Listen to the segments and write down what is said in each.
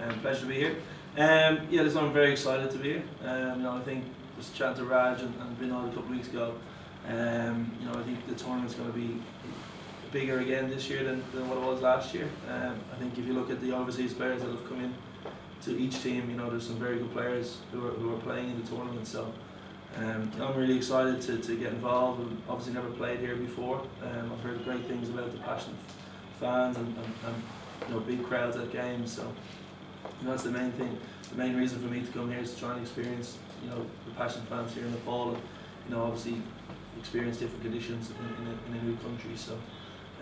Um, pleasure to be here. Um, yeah, listen, I'm very excited to be here. Um, you know, I think just chatting to Raj and, and Vinod a couple of weeks ago, um, you know, I think the tournament's going to be bigger again this year than, than what it was last year. Um, I think if you look at the overseas players that have come in to each team, you know, there's some very good players who are, who are playing in the tournament. So um, I'm really excited to, to get involved. I've obviously never played here before. Um, I've heard great things about the passionate fans and, and, and you know, big crowds at games. So you know, that's the main thing. The main reason for me to come here is to try and experience, you know, the passion fans here in Nepal, and you know, obviously experience different conditions in, in, a, in a new country. So,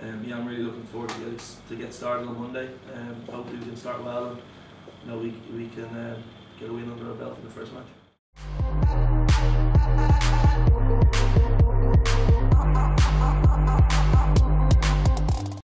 um, yeah, I'm really looking forward to get to get started on Monday. Um, hopefully, we can start well, and you know, we we can uh, get a win under our belt in the first match.